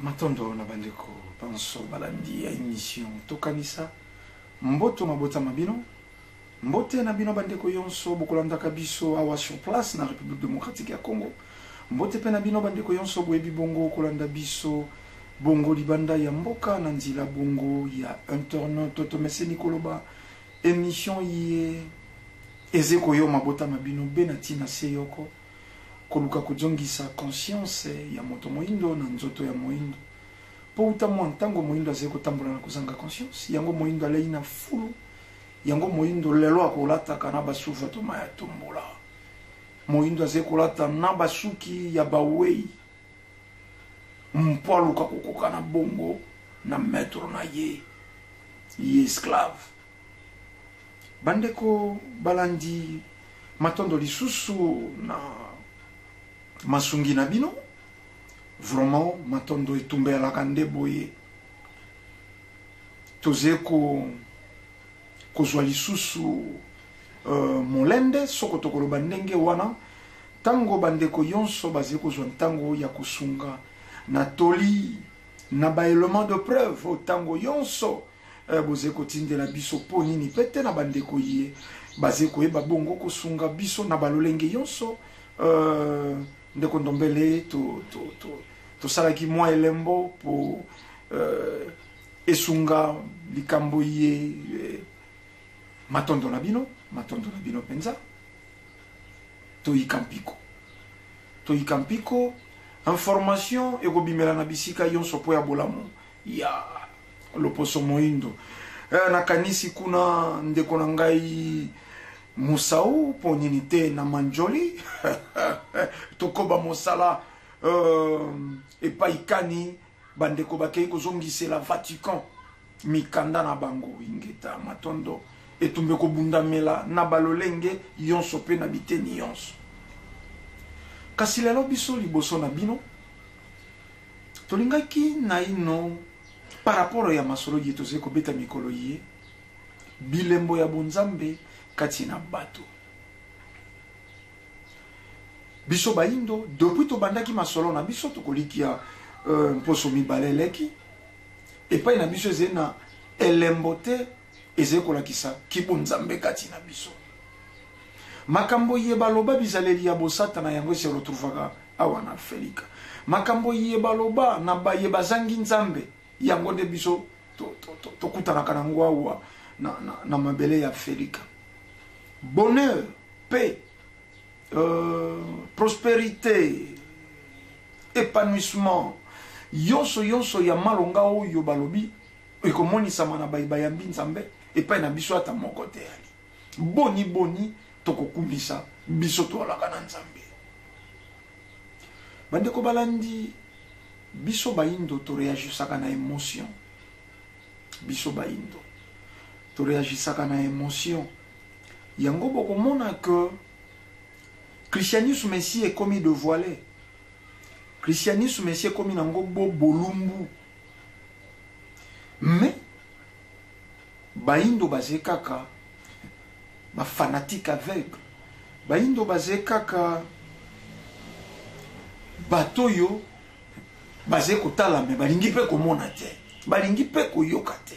matondo na bandeko banso balandi ya émission tokanisa mboto mabota ma bino mbote na bino bandeko yonso bokolandaka biso awa sur place na république démocratique ya congo mbote mpe na bino bandeko yonso boyebi bongo kolanda biso bongo libanda ya mboka na nzela bongo ya internet totomeseni koloba émission ye eze koyoma botama bino be na ntina se yoko koluka kozongisa conscience ya moto moindo na nzoto ya moindo mpo uta mwa ntango moindo azali kotambola na kozanga conscience yango moindo alei na fulu yango moindo lelo akolataka na basuvatoma ya tombola moindo azali kolata na basuki ya bawei mpo aluka kokokana bongo na maître na ye ye esclave bandeko balandi matondo lisusu na masungi na bino vraiment matondo etumbelaka nde boye tozali ko kozwa lisusu uh, molende soko tokoloba ndenge wana ntango bandeko yonso bazali kozwa ntango ya kosunga na toli na baelement de preuve ntango yonso eh, boze kotindela biso mpo nini mpe te na bandeko ye baze koyeba bongo kosunga biso na balolenge yonso uh, ndeko ndombele tosalaki to, to, to mwa elembo mpo uh, eh, esunga likambo ye eh, matondo na bino matondo na bino mpenza toyika mpiko toyika mpiko information ekobimela na bisika yonso mpo ya bolamu ya yeah. loposo moindo eh, nakanisi kuna ndeko na ngai mosau mpo nini te na manjoli tokoba mosala euh, epai kani bandeko bakei kozongisela vatican mikanda na bango ingeta matondo etumba ekobundamela na balolenge yonso mpe na biteni yonso kasi lelo biso liboso na bino tolingaki naino par rapport ya masolo ye tozali kobeta mikolo ye bilembo ya bonzambe kati na bato biso baindo depuis tobandaki masolo na biso tokolikia euh, mposo mibale eleki epai na biso ezali na elembo te ezali kolakisa kibonzambe kati na biso makambo ye baloba bizaleli ya bosatana yango esi elotruvaka awa na felika makambo ye baloba na baye bazangi nzambe yango nde biso tokutanaka na yango awa na, na, na mabele ya felika bonheur paix euh, prospérité épanouissement yonso yonso ya malonga oyo balobi ekomonisama na baye bayambi nzambe epai na biso ata moko te yali boni boni tokokumisa biso toalaka na nzambe bandeko balandi biso baindo toreagisaka na emotion biso baindo toreagisaka na emotion yango bokomona que christianisme esi ekomi devoile christianisme esi ekomi nango bo bolumbu mais bayindo baze kaka bafanatique aveugle bayindo baze kaka bato oyo baze kotala me balingi mpe komona te balingi mpe koyoka te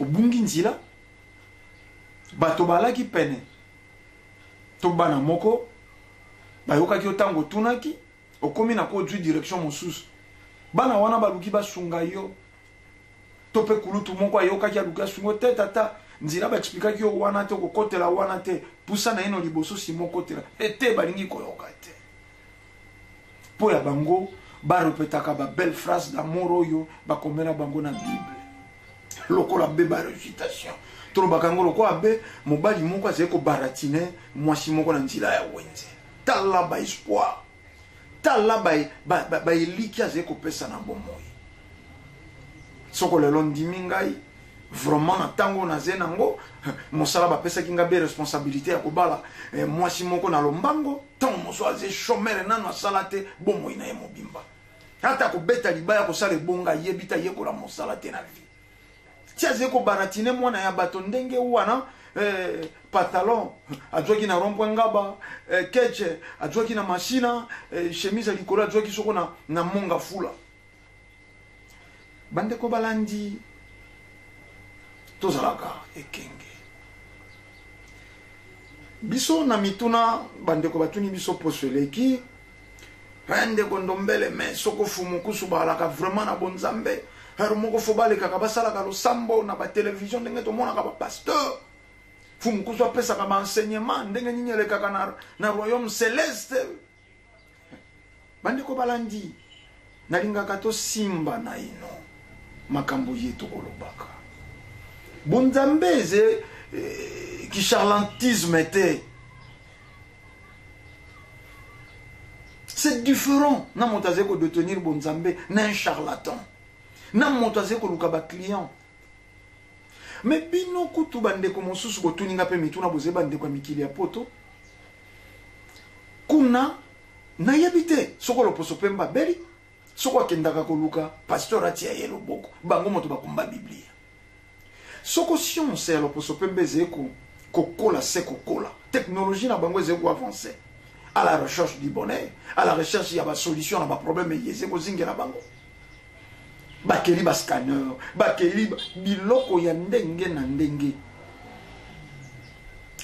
obungi nzila bato balaki pene to bana moko bayokaki yo ntango otunaki okomi na ko zui direction mosusu bana wana baluki basunga yo to mpe kulutu moko ayokaki aluki asungo te tata nzela baexplikaki yo wana te okokotela wana te pusa na ino liboso sima okotela ete balingi koyoka te mpo ya bango barepetaka babelle phrase d'amour oyo bakomela bango na bible lokola be baresutation tolobaka yango lokola be mobali moko azali kobaratine mwasi moko na nzela ya wenze tala ba espoir tala baeliki azali kopesa na bomoi soko lelo ndimi ngai vraiment na ntango oyo nazali nango mosala bapesaki ngai be responsabilité ya kobala eh, mwasi moko na lombango ntango mosusu azali chomere nano asala te bomoi na ye mobimba ata kobeta libaya kosala ebonga ayebi te ayekola mosala te na vie ti azali kobaratine mwana ya bato ndenge wana eh, pantalon azwaki na rompwe ngaba eh, keche azwaki na masina eh, chemise ya likolo azwaki soko na, na monga fula bandeko balandi tozalaka ekenge biso na mituna bandeko batuni biso poso eleki Hende kondombele me soko fumu kusu balaka vraiment na bonzambe hero moko fo balekaka basalaka losambo na batelevision ndenge tomonaka bapasteur fumu kusu apesaka baenseignement ndenge nini elekaka na, na royaume celeste bandeko balandi nalingaka tosimba naino makambo ye tokolobaka bonzambe eze eh, kisharlantisme te c'est différent na moto azali kodetenir bonzambe na un charlatan na moto azali koluka baclient me bino kutu bandeko mosusu botuni nga mpe mituna bozali bandeko ya mikili ya poto kuna nayebi te soko loposo mpe mbabeli soko akendaka koluka pasteur atia ye loboko bango moto bakumba biblia Soko science ya loposo pembe ezali ko kokola se kokola, technologie na bango ezali ko avancer à la recherche du bonheur, à la recherche ya ba solution na ba problème eye ezali kozingela bango. Bakeli ba scanner, bakeli biloko ya ndenge na ndenge.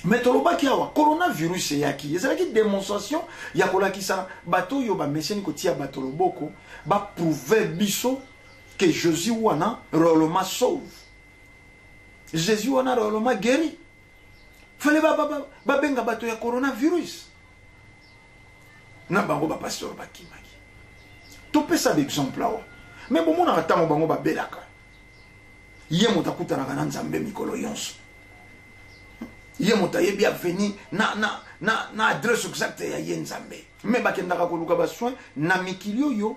Mais tolobaki awa coronavirus eyaki ezalaki démonstration ya kolakisa bato oyo bameseni kotia bato loboko baprouve biso que Jésus wana réellement sauve. Jésus wana réellement guéri. Fallait ba ba ba benga bato ya coronavirus. Na bango ba pasteur ba kimaki. To pesa d'exemple awa. Mais bon mona tango bango ba belaka. Ye moto akutanaka na Nzambe mikolo yonso. Ye moto ayebi aveni na na na na adresse exacte ya ye Nzambe. Mais bakendaka koluka ba soins na mikili oyo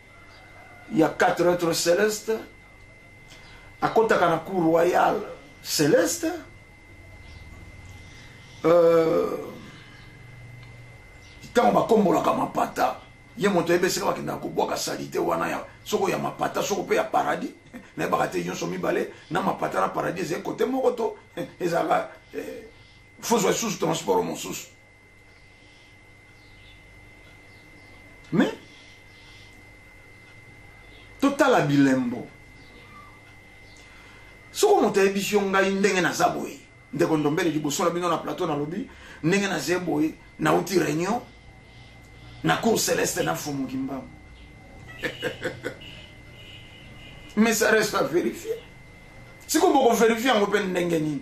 ya quatre lettres celeste akotaka na cour royal celeste ntango euh, bakombolaka mapata ye moto ayebi esika bakendaka kobwaka salite wana ya soko ya mapata soko mpe ya paradis nayebaka te nyonso mibale na mapata na paradis ezali kote moko to ezalaka eh, fozwa lisusu transport mosusu mais totala bilembo soko moto ayebisi yo ngai ndenge naza boye ndeko ndombele liboso na bino na plateau nalobi ndenge naza boye nauti réunion na cour céleste na fumu kimbangu mais ça reste à vérifier siko bokoverifie yango mpe ndenge nini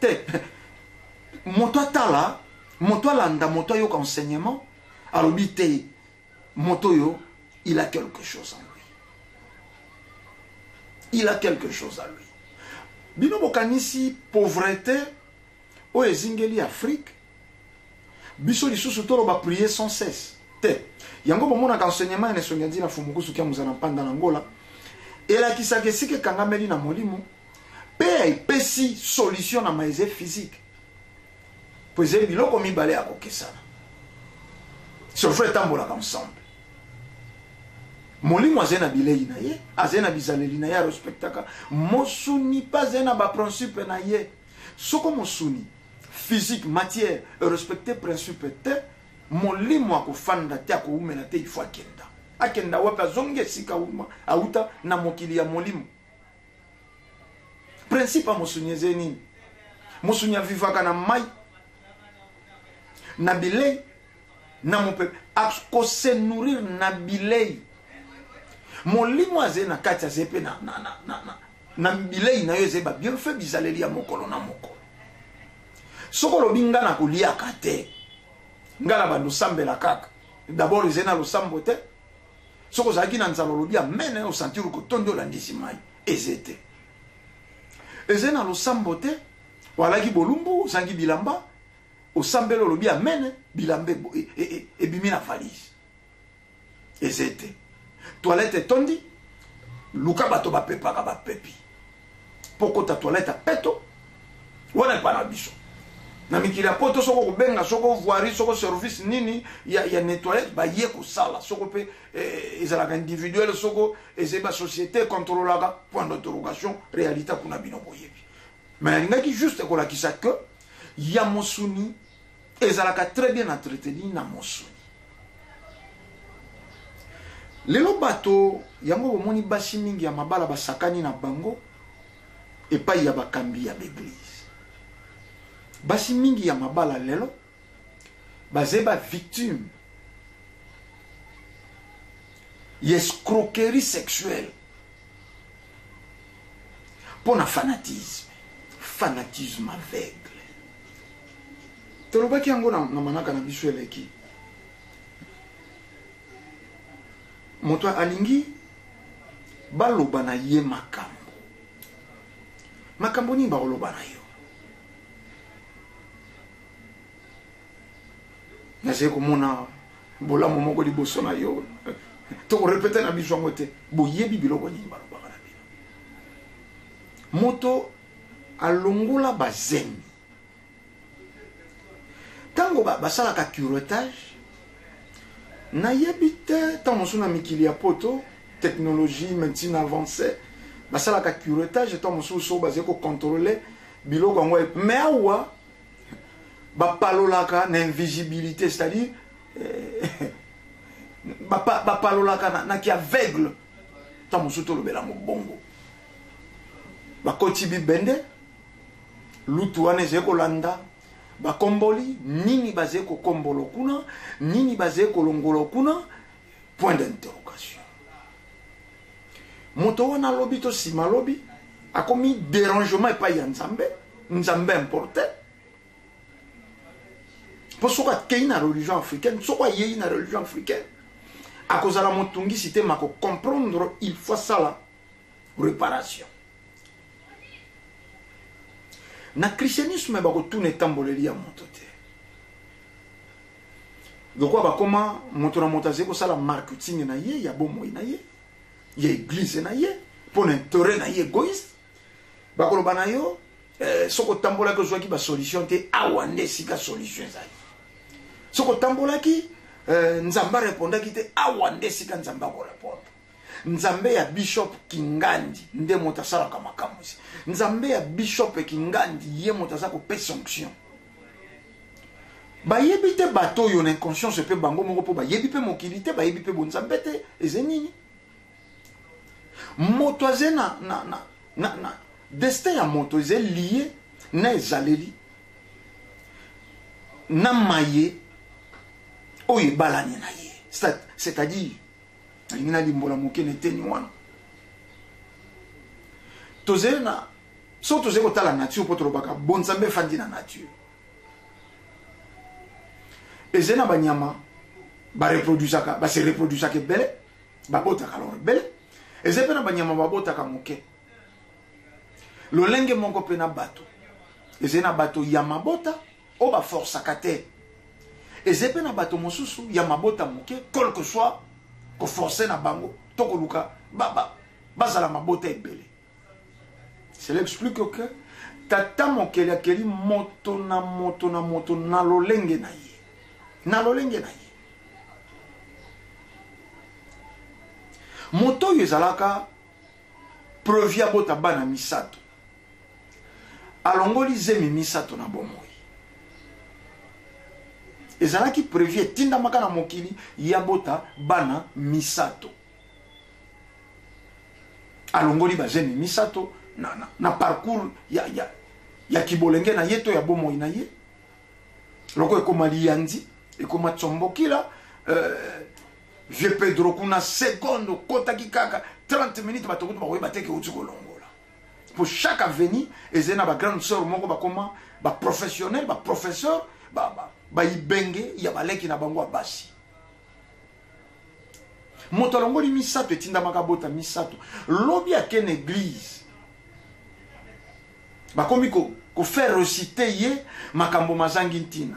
te moto atala moto alanda moto ayoka enseignement alobi te moto oyo il a quelque chose en lui il a quelque chose à lui bino bokanisi pauvreté oyo ezingeli afrique biso lisusu toloba prier sans cesse te yango bomonaka enseignement ene esongi andi na fumukusu kia mozala mpanda na ngola elakisaka esika ekangameli na molimo mpe epesi solution na maese physique mpo ezali biloko mibale ya kokesana sofo etambolaka ensemble molimo azali na bilei na ye azali na bizaleli na ye arespektaka mosuni mpe azali na baprincipe na ye soko mosuni physique matière erespekte principe te molimo akofanda te akowumela te ifo akenda akenda wapi azongi esika auta na mokili ya molimo principe ya mosuni eze nini mosuni avivaka na mai na bilei na mopepe akosenourir na bilei molimo aze na kati aze mpe na, na, na, na, na, na bilei na yo eze babienfe bizaleli ya mokolo na mokolo soki olobi ngai nakoliaka te ngai na bandosambela kaka dabord eze na losambo te soki ozalaki na nzala olobi amene osentir okotondi olandisi mai eze te eze na losambo te walaki bolumbu ozangi bilamba osambeli olobi amene bilamba e, e, e, ebimi na valise eze te toilette etondi luka bato bapepaka bapepi mpo kota toilette ya peto wana epa na biso na mikili ya poto soko kobenga soko voirie soko service nini ya, ya nettoyage baye kosala soko mpe eh, ezalaka individuel soko ezali basociété econtrolaka point d'interrogation réalité kuna bino boyebi mais alingaki juste kolakisa que ya mosuni ezalaka très bien entretenu na mosuni lelo bato yango bomoni basi mingi ya mabala basakani na bango epai ya bakambi ya baeglize basi mingi ya mabala lelo baze bavictime ya escroquerie sexuelle mpo na fanatisme fanatisme aveugle tolobaki yango na, na manaka na biso eleki moto alingi baloba na ye makambo makambo nini bakoloba na yo nazali komona bolamu moko liboso na yo tokorepete na biso yango te boyebi biloko nini balobaka na bino moto alongola bazemi ntango basalaka curetage nayebi te ntango mosusu na mikili ya poto technologie médecine avancée basalaka curetage ntango mosusu so bazali kocontrole biloko yango me awa bapalolaka na invisibilité c'est-à-dire eh, bapalolaka na, na kiaveugle ntango mosusu tolobela mobongo bakoti bibende lutu wana ezali kolanda bakomboli nini bazali kokombolo kuna nini bazali kolongolo kuna point d'interrogation moto wana alobi to nsima alobi akomi derangement epai ya nzambe nzambe importe mpo soki akei na religion africaine soki ayei na religion africaine akozala motungisi te ma kocomprendre il faut asala reparation na christianisme bakotuna etamboleli ya moto te lokola bakoma moto na moto azali kosala marketing na ye ya bomoi na ye ya eglize na ye mpo na interet na ye egoïste bakoloba na yo eh, soki otambolaki ozwaki basolution te awa nde esika solution ezali soki otambolaki eh, nzambe arepondaki te awa nde esika nzambe akorepondre nzambe ya bishop kingandi nde moto asalaka makambo esi nzambe ya bishop kingandi ye moto aza kopesa onction bayebi te bato oyo na inconscience mpe bango moko mpo bayebi mpe mokili te bayebi mpe bonzambe te eza nini moto aza na, na, na, na, na destin ya moto eza lie na ezaleli na maye oyo ebalani na ye c'est-à-dire nalingi nalimbola moke na eteni wana tozali na soki tozali kotala nature mpo tolobaka bonzambe efandi na nature ezali na banyama bareproduisaka base reproduisaka ebele babotaka lor ebele eza mpe na banyama babotaka moke lolenge moko mpe na bato ezali na bato ya mabota oyo ba forcaka te eze pe na bato mosusu ya mabota moke quel que soit ko forcer na bango to koluka ba, ba, bazala mabota ebele cela explique que tata mokeli akeli moto na moto na moto na lolenge na ye na lolenge na ye moto oyo ezalaka preuve abota bana misato alongoli zemi misato na bomoi ezalaki prevu etindamaka na mokili ya bota bana misato alongoli bazemi misato na, na, na parcours ya, ya, ya kibolenge na ye to ya bomoi na ye loko ekoma liyanzi ekoma tsombokila euh, vieux pedro kuna seconde okotaki kaka 30 minutes bato kutu bakoyeba te keuti kolongo mpo chaque avenue ezali na bagrande sœur moko bakoma baprofessionnel baprofesseur baibenge ba, ba ya baleki na bango ya basi moto alongoli misato etindamaka bota misato lobi ake na eglize bakomi kofaire ko recite ye makambo mazangi ntina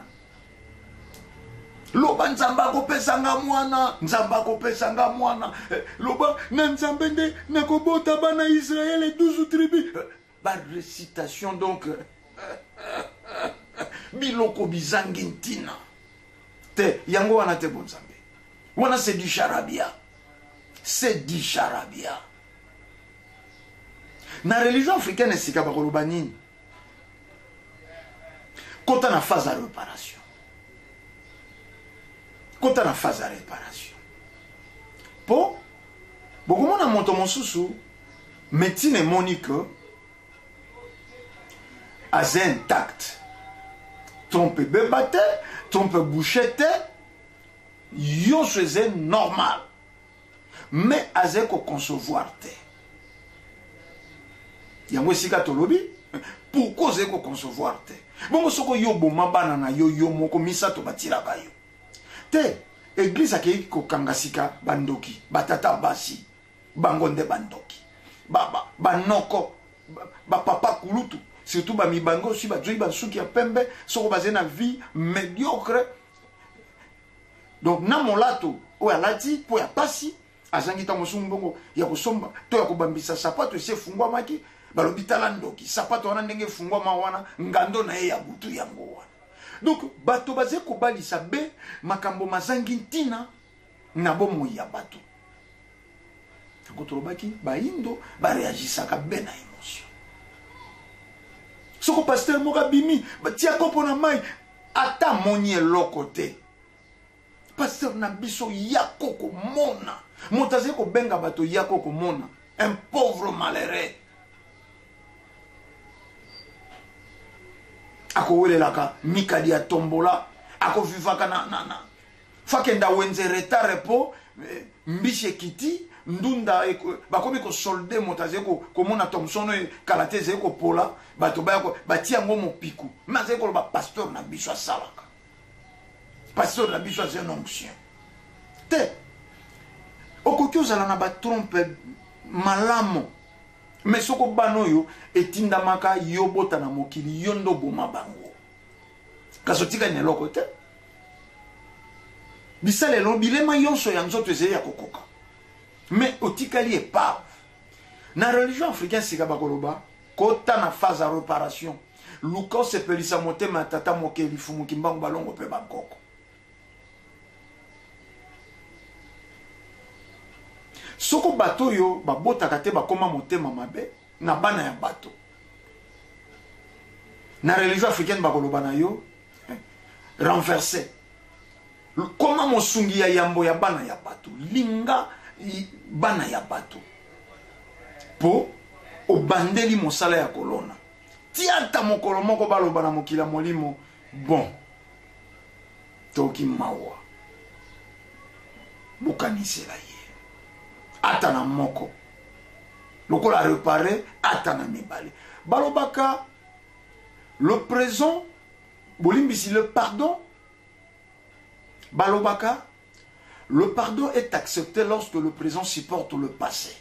loba nzambe akopesa nga mwana nzambe akopesa nga mwana eh, loba na nzambe nde nakobota bana israele 12 tribu eh, barecitation donc eh, biloko bizangi ntina te yango wana te bonzambe wana c'est du charabia c'est du charabia na religion africaine esika bakoloba nini kota na phase ya reparation kota na phase ya reparation mpo bokomona moto mosusu médecine emoni que aza intact trompe ebeba te trompe bouche te yonso eza normal mais azali koconcevoir te yango esika tolobi pourkui ozali koconcevoir te bongo soki oyo oboma bana na yo yo moko misato batilaka yo te eglize akei kokanga sika bandoki batata ya basi bango nde bandoki banoko bapapa kulutu surtout bamibange osi bazwi bansuki ya pembe soko bazali na vie médiocre donc na molato oyo alati mpo ya pasi azangi ntango mosusu mbongo ya kosomba to ya kobambisa sapato esi efungwamaki balobi tala ndoki sapato wana ndenge efungwama wana ngando na ye ya butu yango wana donc bato bazali kobalisa be makambo mazangi ntina na bomoi ya bato yango tolobaki bayindo bareagisaka be na émotion soko pasteur moko abimi batia kopo na mai ata moni eloko te pasteur na biso yako komona moto azali kobenga bato yako komona un pauvre malheureux akowelelaka mikadi ya tombola akovivaka na, na, na, fakenda wenze retare mpo eh, mbisi ekiti ndunda bakomi kosolde moto azali komona thomson oyo kala te ezali kopola bato batia yango mopiku me azali koloba pasteur na biso asalaka pasteur na biso azali na onction te okoki ozala na batrompe malamu me soko bana oyo etindamaka yo bota na mokili yo nde oboma bango kasi otikali na eloko te bisalelo bilema yonso ya nzoto ezali ya kokoka mais otikali epave na religion africain sika bakoloba kota na phase ya reparation luka osepelisa motema ya tata mokeli fumu kimbangu balongo mpe bankoko soko bato oyo babotaka te bakoma motema mabe na bana ya bato na religion africaine bakoloba na yo renverse koma mosungi ya yambo ya bana ya bato linga bana ya bato mpo obandeli mosala ya kolona tiata mokolo moko baloba na mokili ya molimo bon toki mawa bokanisela ye ata na moko lokola repare ata na mibale balobaka le présent bolimbisi le pardon balobaka le pardon est accepté lorsque le présent supporte le passé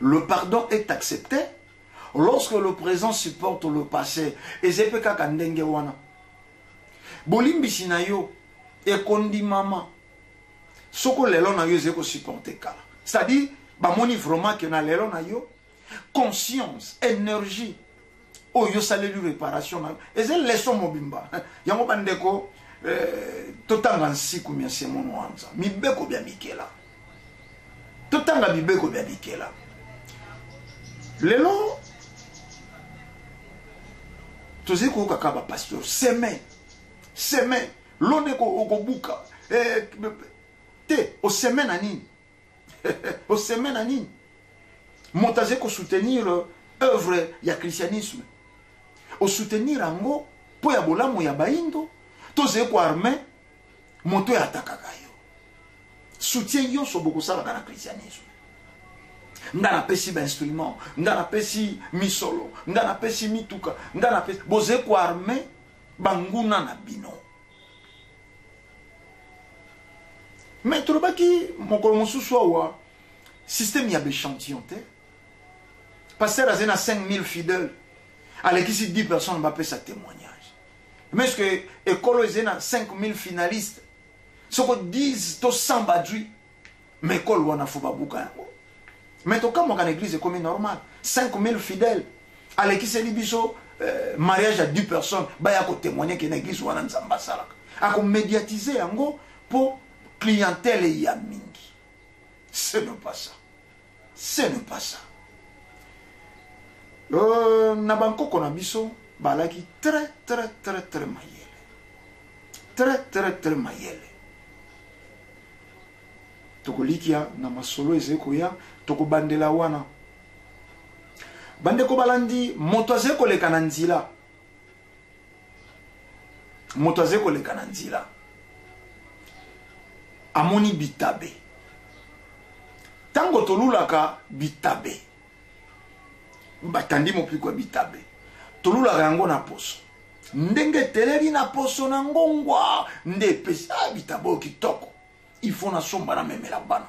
le pardon est accepté lorsque le présent supporte le passé eza mpe kaka ndenge wana bolimbisi na yo ekondimama soko lelo na yo ezali kosupporte kala c'est-à-dire bamoni vraiment ke na lelo na yo conscience énergie oyo osaleli réparation na yo eza leso mobimba yango bandeko eh, totanga nsiku mya semono wanza mibeko bya mikela totanga mibeko bya mikela lelo tozali koyoka kaka bapasteur semaine semaine londe okobuka eh, te oseme na nini oseme na nini moto azali kosoutenir euh, œuvre ya christianisme osoutenir yango mpo ya bolamu ya baindo tozali koarme moto oyo atakaka yo soutien nyonso bokosalaka na christianisme nga napesi bainstrument nga napesi misolo nga napesi mituka nga napesi boze koarme banguna na bino me tolobaki mokolo mosusu awa systeme ya bechantillon te paster azali na 5000 fidèle alekisi 10 personnes bapesa témoignage mais ce que ekolo ezali na 5000 finaliste soko 10 to 100 badwi mais col wana fo babuka yango mais tokamwaka na église ekomi normal 5000 fidèle alekiseli biso euh, mariage ya 10 personnes baya kotémoigne ke na église wana nzambe asalaka akomédiatise yango mpo clientèle eya mingi ce n'est pas ça ce n'est pas ça euh, na bankoko na biso balaki très très très très mayele très très très mayele tokolikia na masolo ezali koya tokobandela wana bandeko balandi moto azali koleka na nzela moto azali koleka na nzela amoni bitabe ntango tolulaka bitabe batandi mopiko ya bitabe tolulaka yango na poso ndenge eteleli na poso na ngongwa nde epesa ah, bitabe oyo kitoko ifo nasomba namemela bana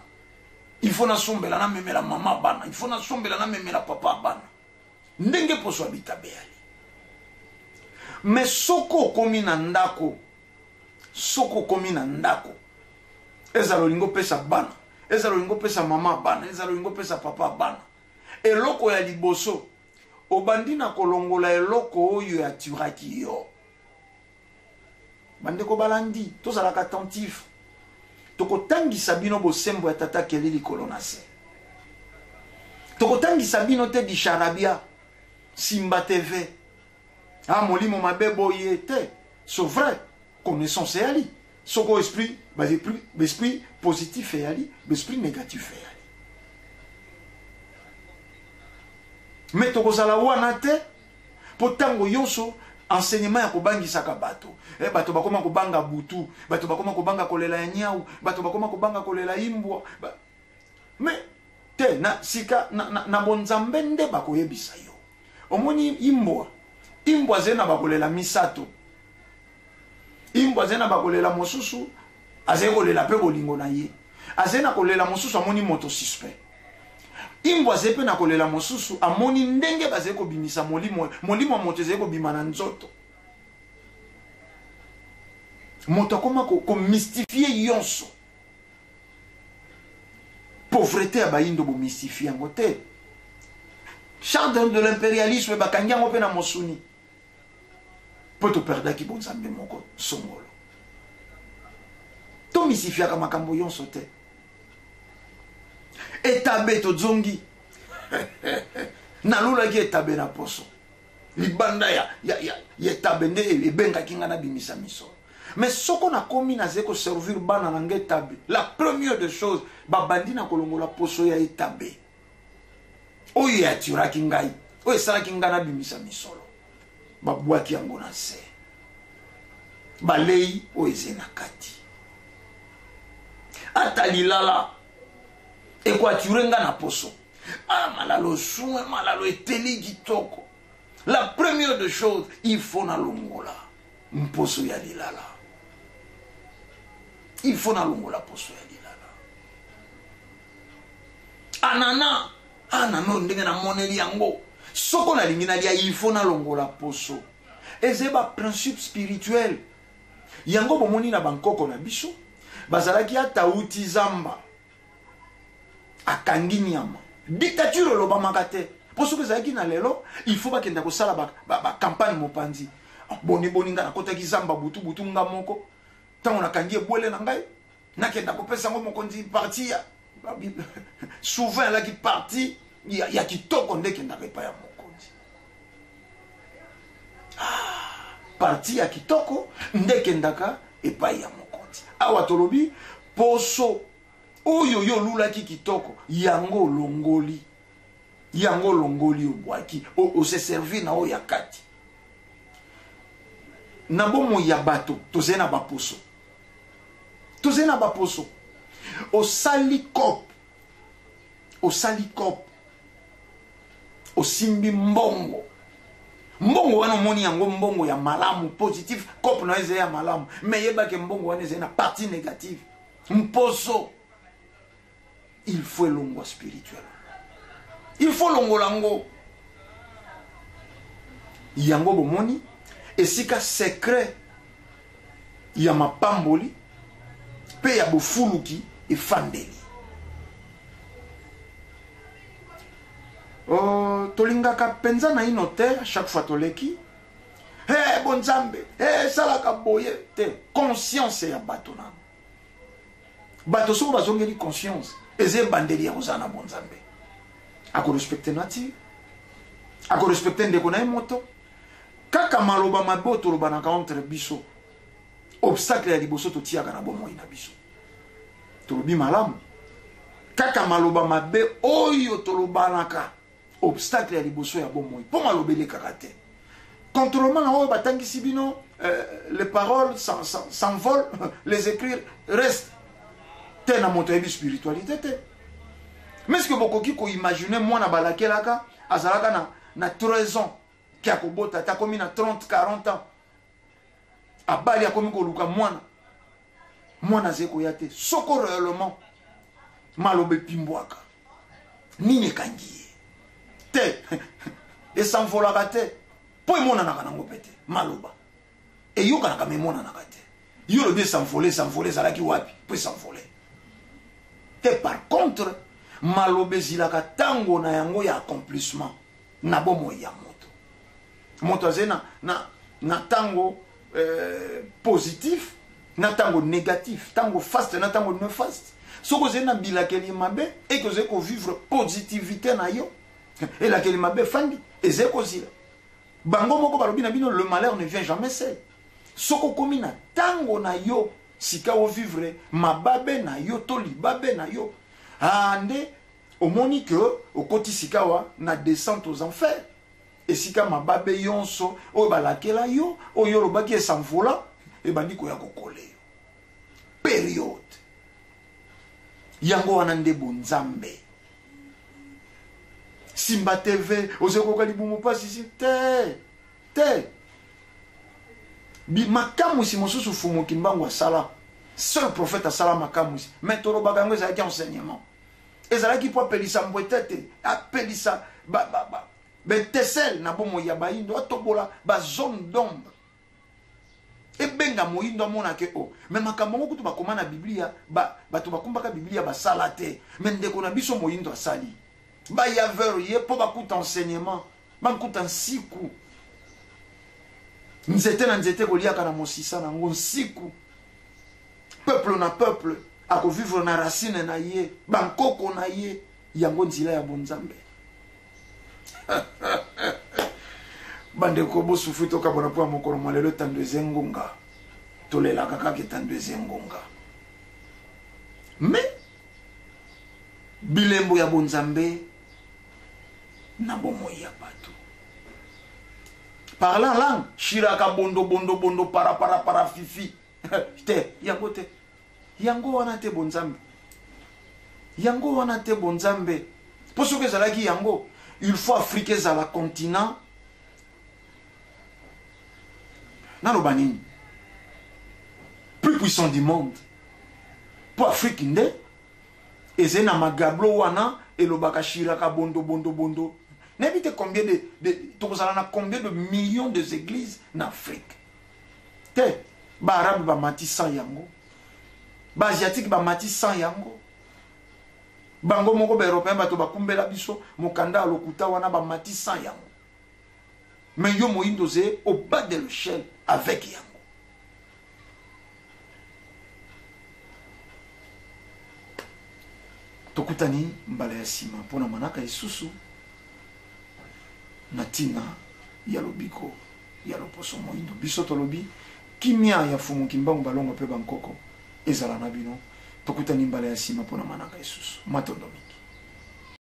ifo nasombela namemela mama bana ifo nasombela namemela papa bana ndenge poso ya bitabe yali me soko okomi na ndako soko okomi na ndako ezala olingi opesa bana ezala olingi opesa mama bana ezala olingi opesa papa bana eloko ya liboso obandi na kolongola eloko oyo atiraki yo bandeko balandi tozalaka attentif tokotangisa bino bosembo ya tata keli likolo na se tokotangisa bino te disharabia simba tv ah molimo mabe boye te c'est vrai connaissance eyali soko esprit baesprit positif eyali baesprit négatif eyali me tokozala wana te mpo ntango yonso enseignement ya kobangisaka bato eh, bato bakoma kobanga butu bato bakoma kobanga kolela ya nyau bato bakoma kobanga kolela imbwa ba... me te na sika na, na, na bonzambe nde bakoyebisa yo omoni imbwa imbwa zena bakolela misato imbu azali na bakolela mosusu azali kolela mpe bolingo na ye azali na kolela mosusu amoni moto suspect imbu azali mpe na kolela mosusu amoni ndenge bazali kobimisa molimo molimo ya moto ezali kobima na nzoto moto akoma komystifie ko yonso pauvrete ya bayindo bomystifie yango te chardon de l'imperialisme bakangi yango mpe na mosuni mpo toperdaki bonzambe moko songolo tomisifiaka makambo yonso te etabe tozongi nalulaki etabe na poso libanda ya, ya, ya, ya etabe nde ebengaki ngai nabimisa misolo mais soko nakomi nazali koservir bana na ngai etabe la première de chose babandi na kolongola poso ya etabe oyo eatiraki ngai oyo esalaki ngai nabimisa misolo babwaki yango na nse balei oyo eze na kati ata lilala ekoatire ngai na poso ah malalo soin malalo eteli kitoko la première de chose il faut nalongola mposo ya lilala il faut nalongola poso ya lilala anana anana oyo ndenge namoneli yango soko nalingi nalia ifo nalongola poso eza ba principe spirituel yango bomoni na bankoko na biso bazalaki atauti zamba akangi nyama dictature olobamaka te mpo soki ezalaki na lelo il faut bakenda kosala bacampagne ba, ba mopanzi boniboni ngai nakotaki zamba butubutu nga moko ntango nakangi ebwele na ngai nakenda kopesa yango mokonzi parti ya souvent alaki parti ya, ya kitoko nde ekendaka epai ya mokonzi ah, parti ya kitoko nde ekendaka epai ya mokonzi awa tolobi poso oyo yo olulaki kitoko yango olongoli yango olongoli obwaki ose servi na oyo ya kati na bomoi ya bato tozali na baposo tozali na baposo osali cop osali cop osimbi mbongo mbongo wana omoni yango mbongo ya malamu positif cop na yo ezali ya malamu me yebake mbongo wana ezali na partie négative mposo il faut elongwa spirituel il faut longola yango yango bomoni esika secret ya mapamboli mpe ya bofuluki efandeli oh, tolingaka mpenza naino te chaque fois toleki hey, bonzambe hey, esalaka boye te conscience ya bato nano bato soko bazongeli conscience eza ebandeli ya kozala na bonzambe akorespecte nature akorespecte ndeko na ye moto kaka maloba mabe oyo tolobanaka entre biso obstacle ya liboso totiyaka na bomoi na biso tolobi malamu kaka maloba mabe oyo tolobanaka obstacle ya liboso ya bomoi mpo maloba elekaka te contrôlement na oyo batangisi bino euh, les paroles s'envolent les écrire reste te na moto ayebi spiritualité te mais ce que bokoki koimagine mwana balakelaka azalaka na, na 13 ans ke akobota te akomi na 30 40 ans abali akomi koluka mwana mwana azali koya te soko réellement maloba epimbwaka nini ekangi ye te esanvolaka te mpo emonanaka nango mpe te maloba eyokanaka ma emonanaka te yo olobi esanvole esanvole ezalaki wapi mpo esanvole te par contre maloba ezilaka ntango na yango ya accomplissement na bomoi ya moto moto azali na, na, na ntango euh, positif na ntango négatif ntango faste na ntango nefaste soki ozali na bilakeli mabe eke ozali kovivre positivité na yo elakeli mabe efandi ezali kozila bango moko balobi na bino le malheur ne vient jamais seul soki okomi na ntango na yo sika ovivre mababe na yo to libabe na yo ah, nde omoni que okoti sikawa na descente aux enfers esika mababe yonso oyo balakela yo oyo olobaki esanvola ebandi koya kokola yo periode yango wana nde bonzambe simba tv ozokoka libumu mpasi si te te makamwisi mosusu fumu kimbangu asala seul prophète asala makamwisi mais tolobaka yango ezalaki enseignement ezalaki mpo apelisa mbwetete apelisa betesele na bomoi ya bayindo atobola bazone dombe ebenga moyindo amona ke o oh, me makambo yango kutu bakoma na biblia bato bakumbaka biblia basala te me ndeko na biso moyindo asali bayaveur ye mpo bakuta enseignement bankuta nsiku nzete na nzete koliaka na mosisa na yango nsiku peuple na peuple akovivre na racine na ye bankoko na ye yango nzela ya bonzambe bandeko bosufi tokabona mpo ya mokolo mwa lelo etando eza engonga tolelaka kaka etando eza engonga mais bilembo ya bonzambe na bomoi ya bato parla en langue shiraka bondo bondo bondo parapara para fifi te yango te yango wana te bonzambe yango wana te bonzambe mpo soki ezalaki yango il faut afrika ezala continent naloba nini plus puissant du monde mpo afrique nde ezali na magablo wana elobaka shiraka bondo bondo bondo nayebi te combien de, de tokozala na combien de millions des églises na afrique te baarabe bamati sans yango baasiatique bamati sans yango bango moko baeuropéen bato bakumbela biso mokanda ya lokuta wana bamati sans yango mais yo moyindo oze au bas de l'échelle avec yango tokutani mbala ya nsima mpo na manaka lisusu na ntina ya lobiko ya loposo moindo biso tolobi kimia ya mfumu kimbangu balongo mpe bankoko ezala na bino tokutani mbala ya nsima mpo na manaka lisusu matondo mingi